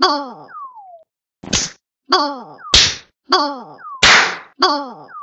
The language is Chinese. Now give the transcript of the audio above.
啊啊啊啊！